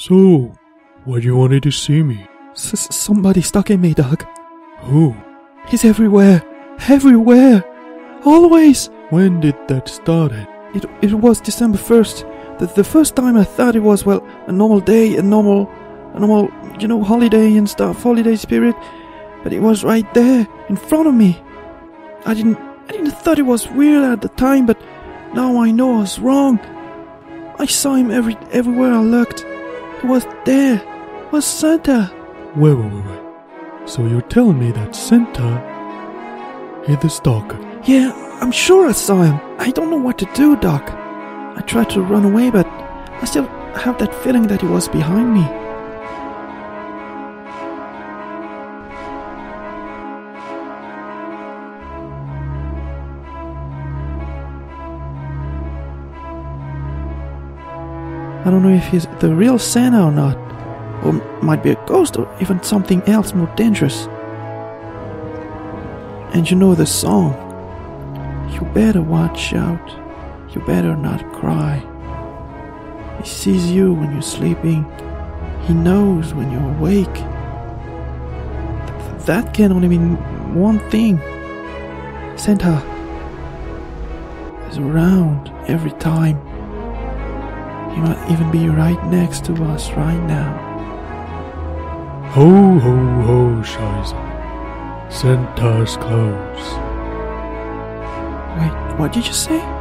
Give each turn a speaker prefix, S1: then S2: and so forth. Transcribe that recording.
S1: So, why do you wanted to see me?
S2: S- somebody stuck in me, Doug.
S1: Who?
S2: He's everywhere. Everywhere. Always.
S1: When did that start?
S2: It, it was December 1st. The, the first time I thought it was, well, a normal day, a normal, a normal, you know, holiday and stuff, holiday spirit. But it was right there, in front of me. I didn't, I didn't thought it was weird at the time, but now I know I was wrong. I saw him every, everywhere I looked. Was there. Was Santa.
S1: Wait, wait, wait, wait. So you're telling me that Santa hit the stalker?
S2: Yeah, I'm sure I saw him. I don't know what to do, Doc. I tried to run away, but I still have that feeling that he was behind me. I don't know if he's the real Santa or not, or might be a ghost, or even something else more dangerous. And you know the song. You better watch out. You better not cry. He sees you when you're sleeping. He knows when you're awake. Th- that can only mean one thing. Santa is around every time. He might even be right next to us right now.
S1: Ho, ho, ho, Scheiße. Santa's clothes.
S2: Wait, what did you say?